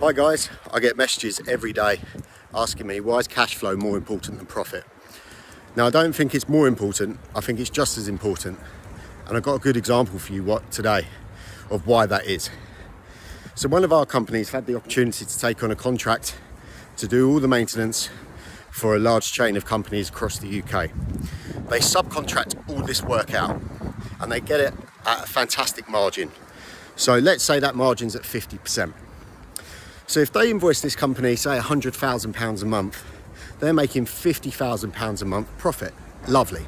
Hi guys, I get messages every day asking me why is cash flow more important than profit? Now I don't think it's more important, I think it's just as important. And I've got a good example for you what today of why that is. So one of our companies had the opportunity to take on a contract to do all the maintenance for a large chain of companies across the UK. They subcontract all this work out and they get it at a fantastic margin. So let's say that margin's at 50%. So if they invoice this company, say £100,000 a month, they're making £50,000 a month profit. Lovely.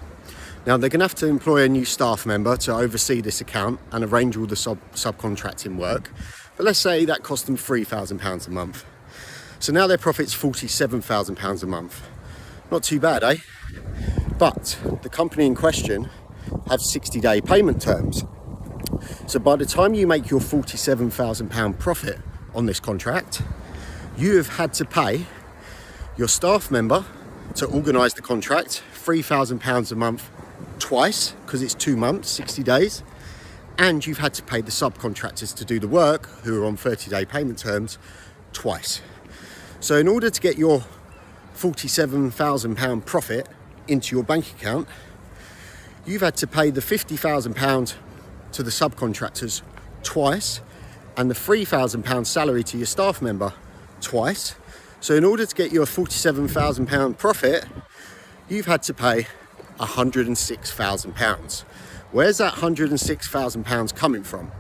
Now they're going to have to employ a new staff member to oversee this account and arrange all the sub subcontracting work. But let's say that cost them £3,000 a month. So now their profit's £47,000 a month. Not too bad, eh? But the company in question have 60 day payment terms. So by the time you make your £47,000 profit on this contract, you have had to pay your staff member to organise the contract £3,000 a month twice because it's two months, 60 days, and you've had to pay the subcontractors to do the work who are on 30 day payment terms twice. So in order to get your £47,000 profit into your bank account, you've had to pay the £50,000 to the subcontractors twice and the £3,000 salary to your staff member twice. So in order to get your £47,000 profit, you've had to pay £106,000. Where's that £106,000 coming from?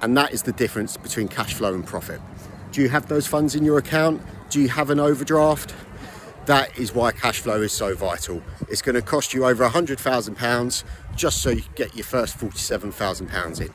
And that is the difference between cash flow and profit. Do you have those funds in your account? Do you have an overdraft? That is why cash flow is so vital. It's going to cost you over £100,000 just so you get your first £47,000 in.